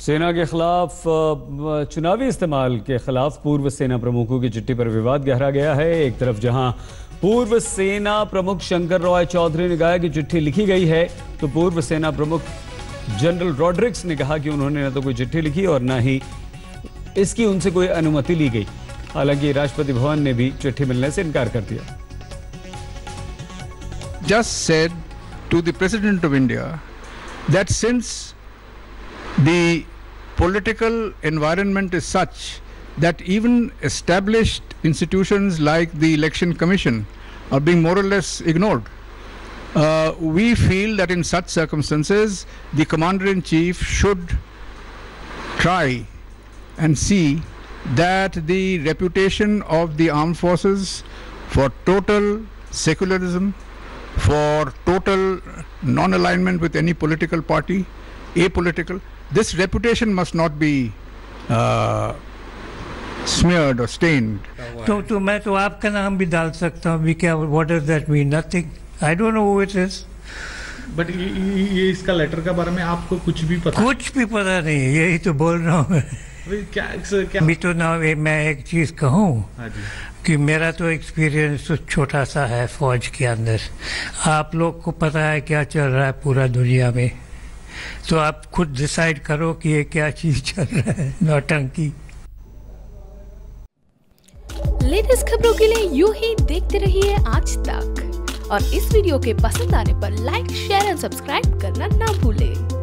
सेना के खिलाफ चुनावी इस्तेमाल के खिलाफ पूर्व सेना प्रमुखों की चिट्ठी पर विवाद गहरा गया है। एक तरफ़ जहाँ पूर्व सेना प्रमुख शंकर रॉय चौधरी ने कहा कि चिट्ठी लिखी गई है तो पूर्व सेना प्रमुख जनरल रॉड्रिक्स ने कहा कि उन्होंने न तो कोई चिट्ठी लिखी और न ही इसकी उनसे कोई अनुमति ली गई। हालाँकि राष्ट्रपति भवन ने भी चिट्ठी मिलने से इनकार कर दिया। Just said to the president of India that since The political environment is such that even established institutions like the Election Commission are being more or less ignored. Uh, we feel that in such circumstances, the Commander in Chief should try and see that the reputation of the armed forces for total secularism, for total non alignment with any political party, apolitical, this reputation must not be uh, smeared or stained. तो तो मैं तो आपका नाम भी डाल सकता हूँ what does that mean nothing I don't know who it is but ये, ये इसका लेटर का बारे में आपको कुछ भी पता कुछ भी पता नहीं है यही तो बोल रहा हूँ क्या क्या? भी तो ना मैं एक चीज़ कहूँ हाँ कि मेरा तो एक्सपीरियंस तो छोटा सा है फौज के अंदर। आप लोग को पता है क्या चल रहा है पूरा दुनिया में। तो आप खुद डिसाइड करो कि ये क्या चीज़ चल रहा है, नौटंकी। लेटेस्ट खबरों के लिए यू ही देखते रहिए आज तक। और इस वीडियो के पसंद आने पर लाइक शेयर एंड सब्सक्राइब करना ना भूलें।